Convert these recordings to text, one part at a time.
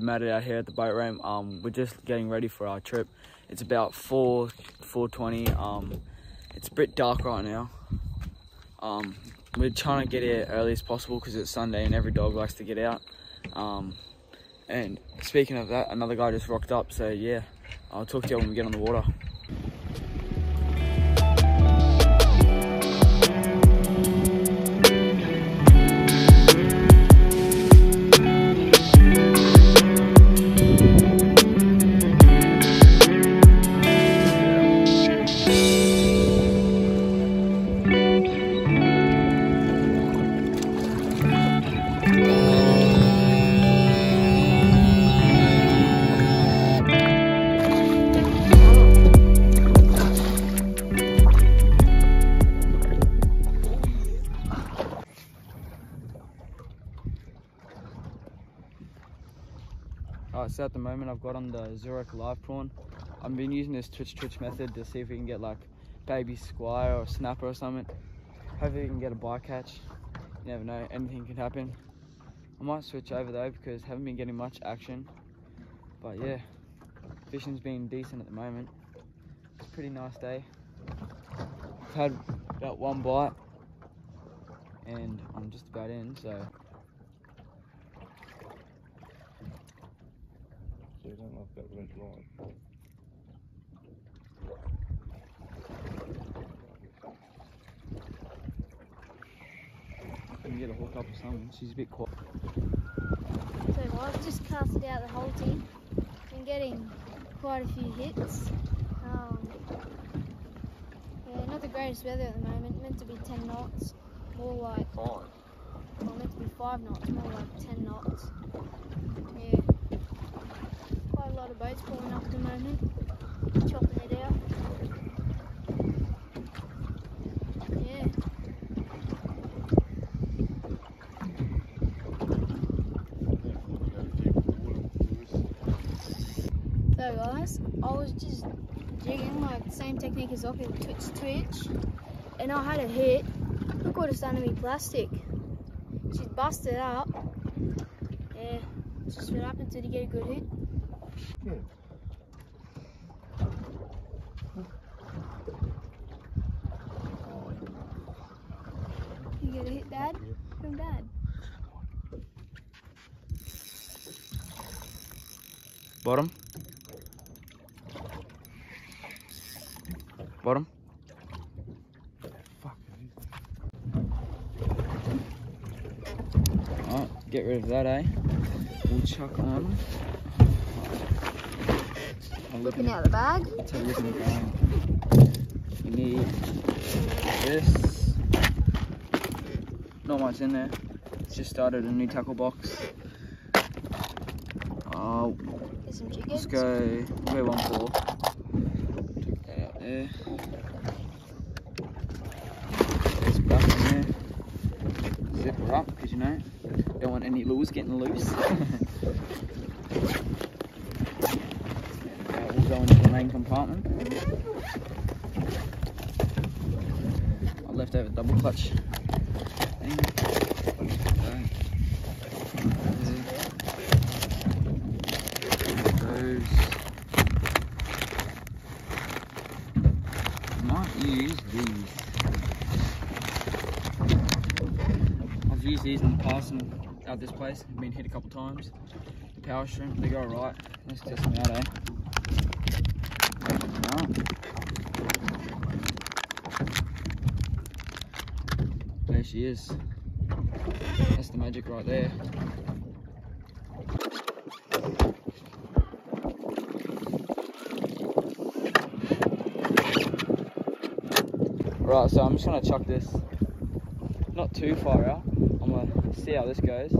So it out here at the boat ramp. Um, we're just getting ready for our trip. It's about four, four twenty. Um, it's a bit dark right now. Um, we're trying to get here early as possible because it's Sunday and every dog likes to get out. Um, and speaking of that, another guy just rocked up. So yeah, I'll talk to you when we get on the water. At the moment I've got on the Zerek live prawn. I've been using this twitch twitch method to see if we can get like baby squire or snapper or something. Hopefully we can get a bycatch. You never know, anything can happen. I might switch over though because haven't been getting much action. But yeah, fishing's been decent at the moment. It's a pretty nice day. I've had about one bite and I'm just about in, so So you don't like that red line. I can get a hook up or something. She's a bit quiet. So I've just casted out the whole team. Been getting quite a few hits. Um, yeah, not the greatest weather at the moment. Meant to be 10 knots. More like, Fine. well, meant to be 5 knots. More like 10 knots. Lot of boats pulling up at the moment. Chopping it out. Yeah. So guys, I was just jigging like the same technique as Ocky, twitch twitch, and I had a hit. Look what it's done to me plastic. She's busted up. Yeah, just what happens when you get a good hit. Yeah. You get a hit, Dad? From Dad. Bottom. Bottom. Fuck. Alright, get rid of that, eh? We'll chuck on. I'm Looking out the bag. Let's have a look in the ground. You need this. Not much in there. Just started a new tackle box. Uh, let's go. We're one four. Took that out there. It's back in there. Zip her up because you know don't want any lures getting loose. Uh, we'll go into the main compartment. I left over double clutch. Might use these. I've used these in the past and at this place. I've been hit a couple times. The power shrimp, they go right. Let's test them out, eh? There she is. That's the magic right there. Right, so I'm just gonna chuck this not too far out. I'm gonna see how this goes.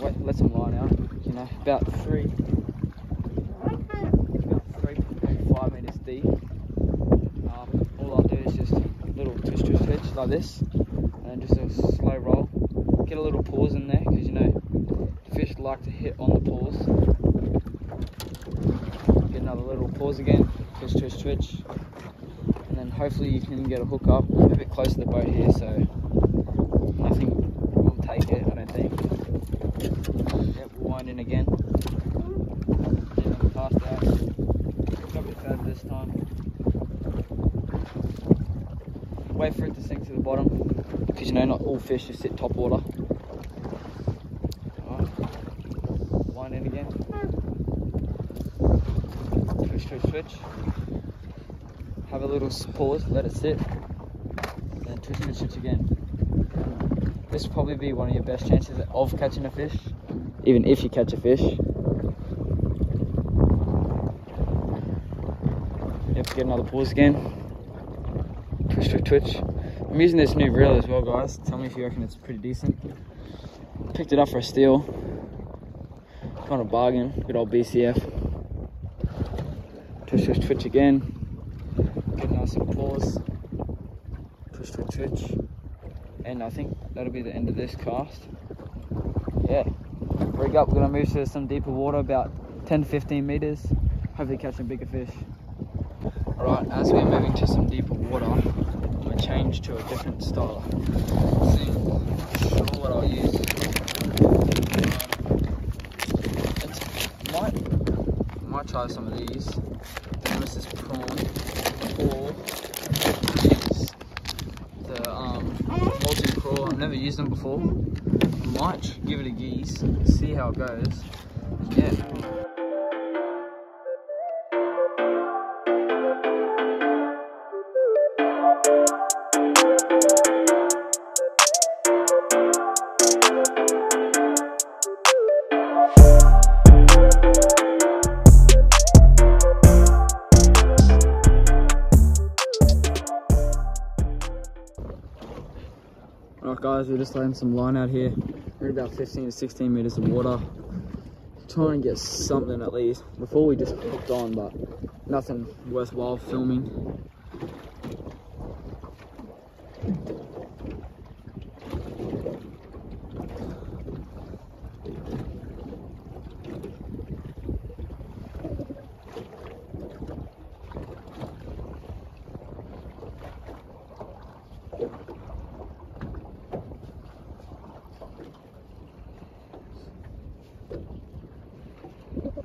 Wait, let some line out. You know, about three, about three point five meters deep. Um, all I'll do is just little twitch, twitch, twitch like this, and just a slow roll. Get a little pause in there because you know fish like to hit on the pause. Get another little pause again. Twitch, twitch, twitch. And then hopefully you can get a hook up. I'm a bit close to the boat here, so nothing will take it, I don't think. All fish just sit top water. Wind in again. Twitch, twitch, twitch. Have a little pause, let it sit. Then twitch, twitch, twitch again. This will probably be one of your best chances of catching a fish, even if you catch a fish. Yep, get another pause again. Twitch, twitch, twitch. I'm using this new reel as well, guys. Tell me if you reckon it's pretty decent. Picked it up for a steal. Kind of bargain. Good old BCF. Twitch, twitch, twitch again. A nice little pause. Twitch, twitch, twitch. And I think that'll be the end of this cast. Yeah. Rig up. We're gonna move to some deeper water, about 10 to 15 meters. Hopefully catch some bigger fish. Alright, as we're moving to some deeper water, change to a different style. See, sure what I'll use. Um, might, might try some of these. The Nemesis prawn, or use the um, multi crawl. I've never used them before. Might give it a geese, see how it goes. Yeah. Just letting some line out here. We're about 15 to 16 meters of water. Trying to get something at least before we just hooked on, but nothing worthwhile filming.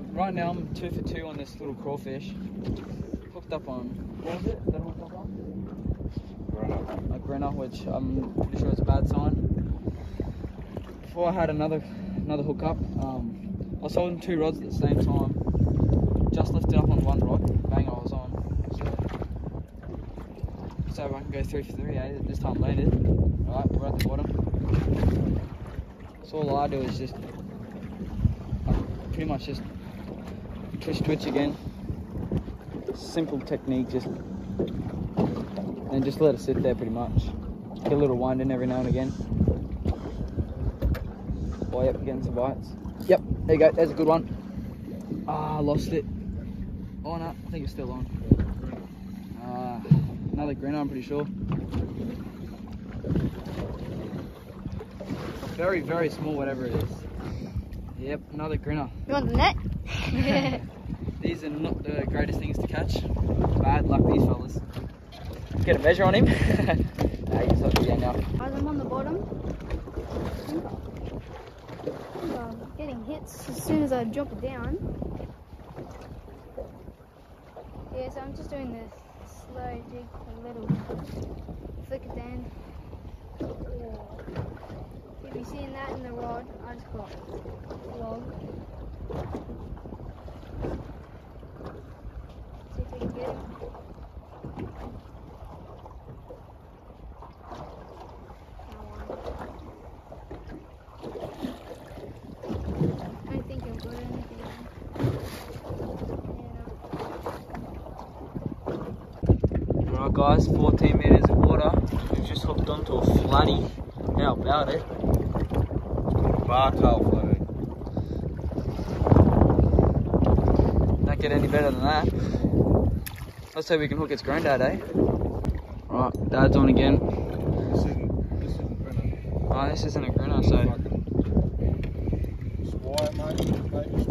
I'm- right now I'm two for two on this little crawfish. Hooked up on, what was it? That hooked up on? A grinner, which I'm pretty sure is a bad sign. Before I had another another hookup, um, I was holding two rods at the same time. Just lifted up on one rod, bang, I was on. So I can go three for three, eh? This time landed. Alright, we're at the bottom. So all I do is just pretty much just twitch twitch again. Simple technique, just and just let it sit there pretty much. Get a little wind in every now and again. Oh yep, getting some bites. Yep, there you go, there's a good one. Ah, lost it. Oh no, I think it's still on. Ah, another grinner, I'm pretty sure. Very, very small, whatever it is. Yep, another grinner. You want the net? These are not the greatest things to catch. Bad luck, these fellas. Get a measure on him. nah, he's not again now. Guys, I'm on the bottom. Um, getting hits as soon as I drop it down. Yeah, so I'm just doing this slow jig, a little flick at the end. You seeing that in the rod, I just got log. See if we can get him. Yeah. guys, 14 meters of water. We've just hooked onto a flatty. How about it? Bar tail flag. Don't get any better than that. Let's hope we can hook its granddad, eh? Right, dad's on again. This isn't, this isn't gonna Oh, this isn't a grinner, so fucking squire, mate. Baby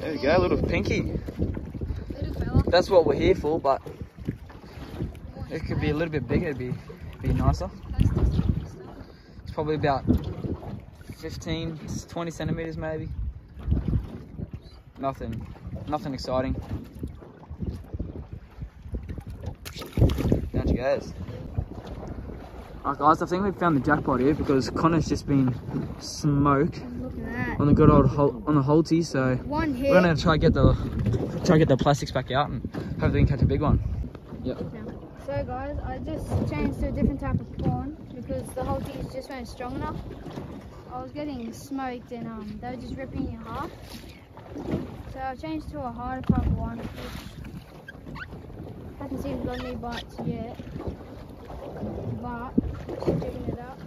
there we go, little pinky. Little fella. That's what we're here for, but it could be a little bit bigger, it'd be, be nicer. It's probably about 15, 20 centimeters maybe. Nothing, nothing exciting. Down she goes. Alright guys, I think we found the jackpot here because Connor's just been smoked Look at that. on the good old hol- on the holty, so we're gonna try get the try get the plastics back out and hopefully we can catch a big one. So guys, I just changed to a different type of prawn because the whole team just weren't strong enough. I was getting smoked and um, they were just ripping in half. So I changed to a harder type of one. Which I haven't seen got any bites yet, but just it out.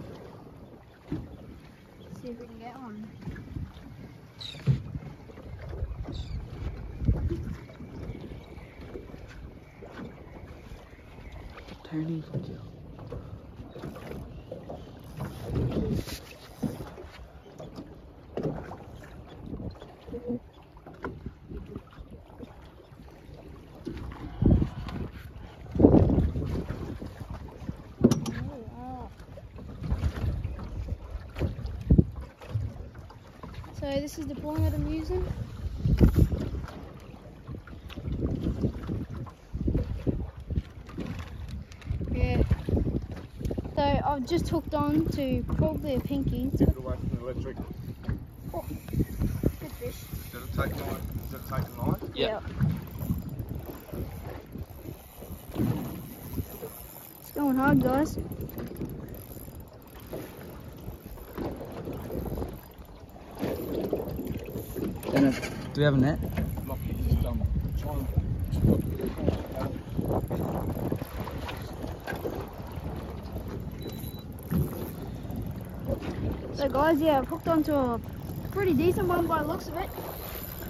See if we can get one. Tony. So this is the prawn that I'm using. Yeah. So I've just hooked on to probably a pinky. It's Get away from the electric. good fish. Did it take nine? Did it take a knife? Yeah. It's going hard, guys. Do we have a net? Look, just um, try and So guys, yeah, I've hooked onto a pretty decent one by the looks of it.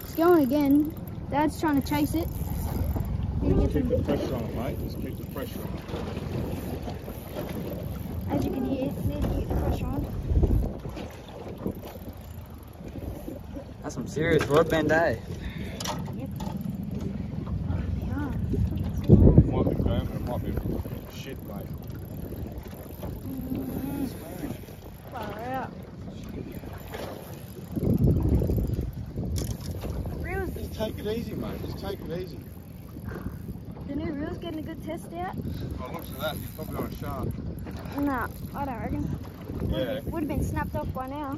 It's going again. Dad's trying to chase it. Need to get keep the some, pressure on it, mate. Just keep the pressure on it. as you can hear, need to keep the pressure on. That's some serious rod band, eh? Yeah. It might be boom, it might be shit, mate. Mm, far out. Reels, Just take it easy, mate. Just take it easy. the new reel's getting a good test out. Oh, by the looks of that, you're probably on a shark. Nah, I don't reckon. Yeah. Would have been snapped off by now.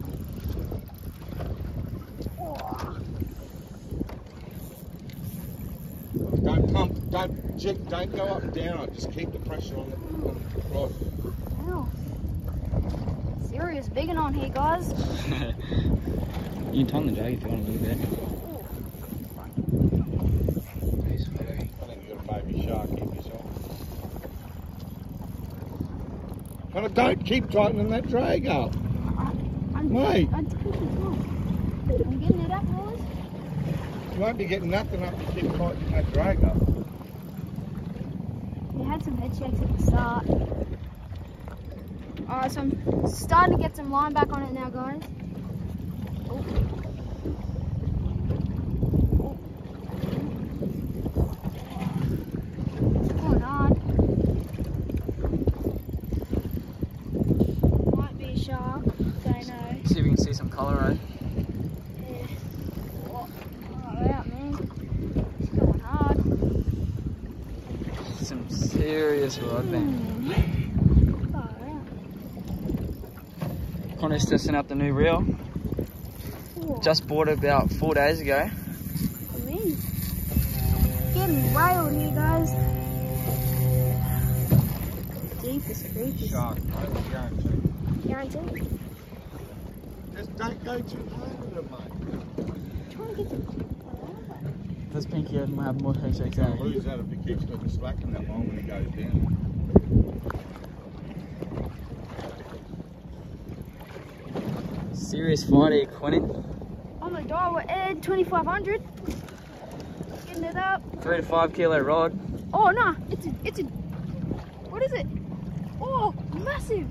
Oh, Don't pump, don't jick, don't go up and down. Just keep the pressure on the, on the rod. wow. Serious biggin on here, guys. you can turn the drag if you want a little bit. Nice, very. I think you've got a baby shark in yourself. But don't keep tightening that drag up. I'm, Mate. I'm. Getting it up, boys. You won't be getting nothing up to keep tightening that drag up. We had some head shakes at the start. Alright, so I'm starting to get some line back on it now, guys. Oh. It's going hard. Might be a shark, don't know. See if we can see some colour, eh? Yeah. Oh, oh, out, man. It's going hard. Some serious rod band. Out. Connor's testing out the new reel. Whoa. Just bought it about four days ago. me. Getting railed here, guys. Deepest, creepest. Shark, mate, guarantee. Guaranteed. Just don't go too hard with it, mate. Trying This pinky head might have more shake shakes He's going to lose that if he keeps putting slack in that long when he goes down. Serious Friday, Quentin. I'm gonna die with Ed 2500. Getting it up. Three to five kilo rod. Oh no, it's a, it's a, what is it? Oh, massive.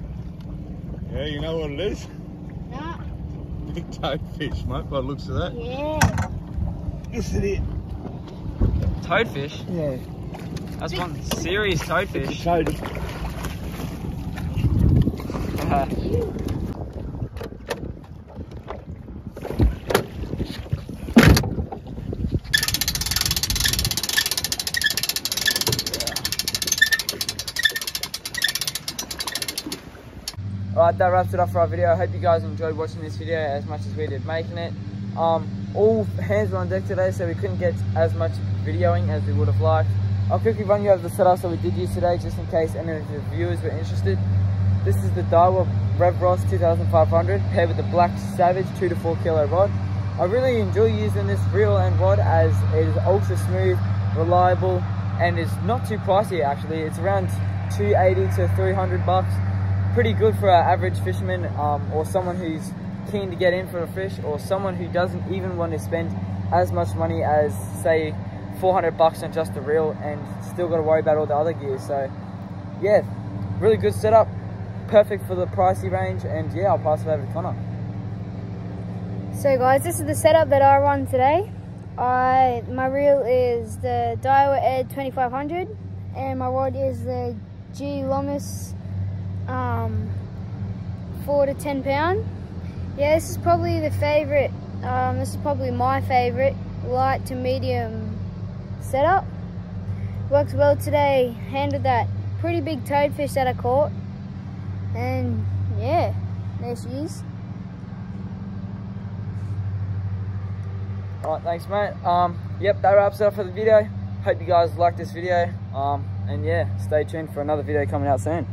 Yeah, you know what it is? Nah, Big toadfish, mate, by the looks of that. yeah. Yes, it is. Toadfish. Yeah. That's one serious toadfish. Toad. Alright, that wraps it up for our video. I hope you guys enjoyed watching this video as much as we did making it. Um, all hands were on deck today, so we couldn't get as much videoing as we would have liked. I'll quickly run you over the setup that we did use today, just in case any of the viewers were interested. This is the Daiwa Revros 2500 paired with the Black Savage 2 to 4 kilo rod. I really enjoy using this reel and rod as it is ultra smooth, reliable, and is not too pricey actually. It's around 280 to 300 bucks pretty good for an average fisherman um, or someone who's keen to get in for a fish or someone who doesn't even want to spend as much money as say 400 bucks on just the reel and still got to worry about all the other gear so yeah really good setup perfect for the pricey range and yeah I'll pass it over to Connor So guys, this is the setup that I run today. I my reel is the Daiwa Ed 2500 and my rod is the G Loomis um, 4 to 10 pound. Yeah, this is probably the favorite, um, this is probably my favorite light to medium setup. Works well today, handled that pretty big toadfish that I caught. And yeah, there she is. Alright, thanks mate. Um, yep, that wraps it up for the video. Hope you guys liked this video. Um, and yeah, stay tuned for another video coming out soon.